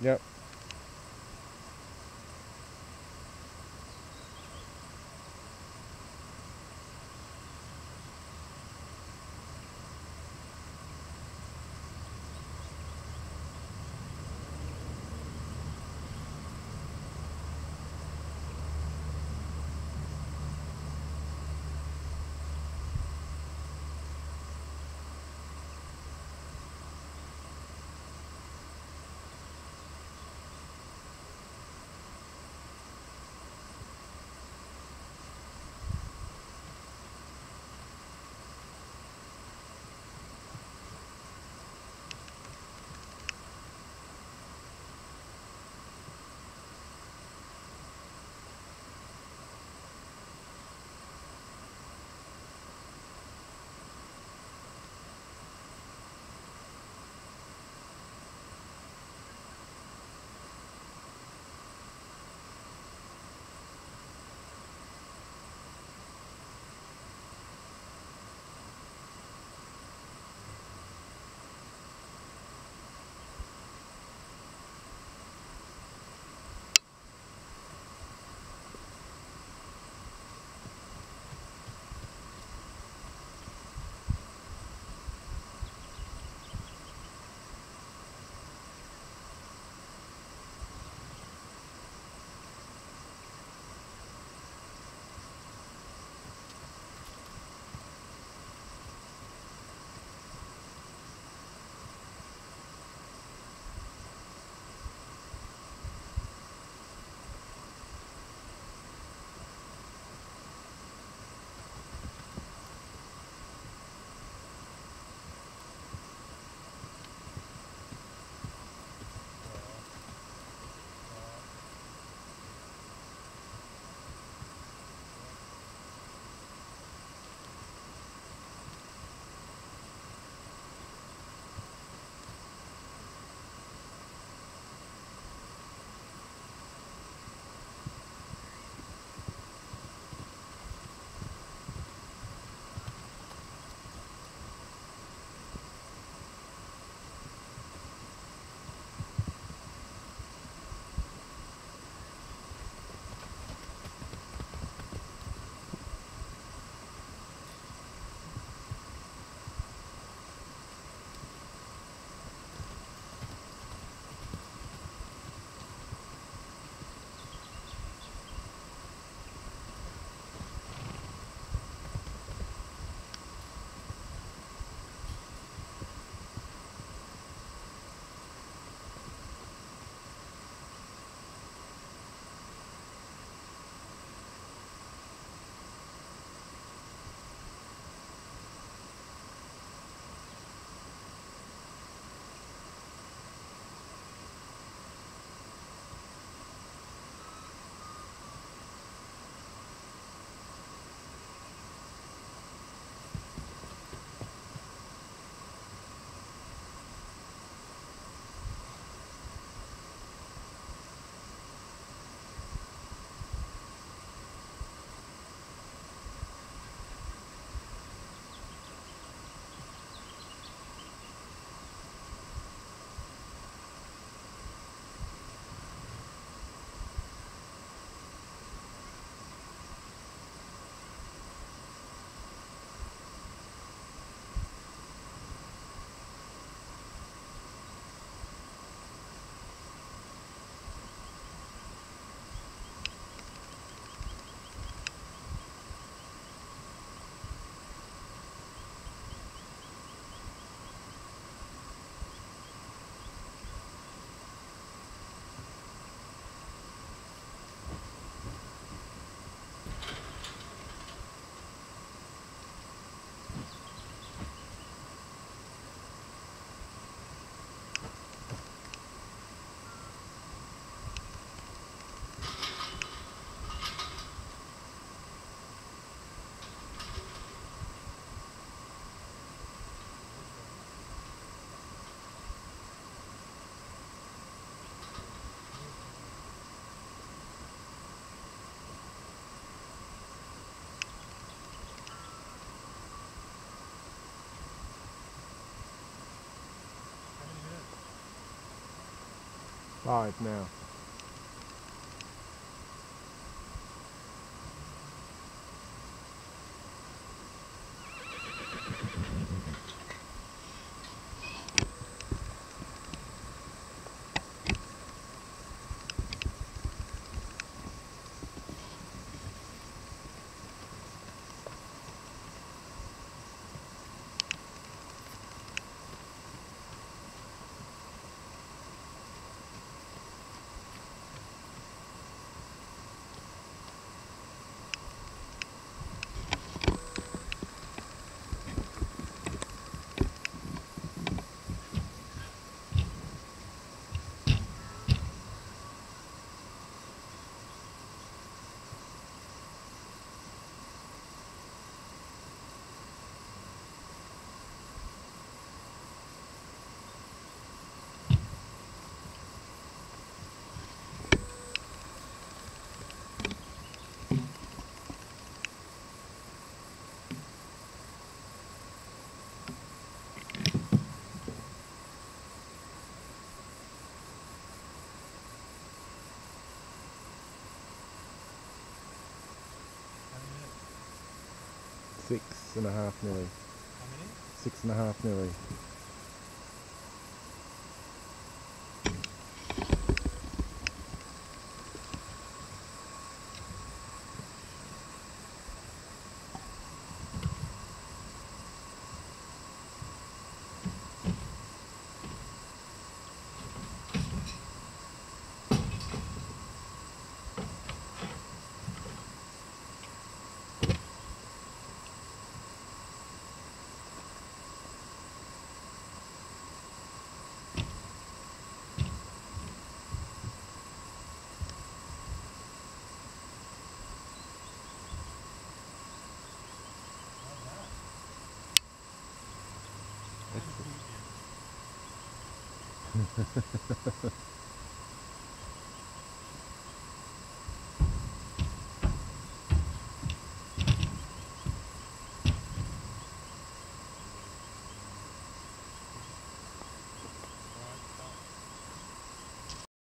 Yep. Five now. Six and a half. How many? Six and a half nearly. How's that?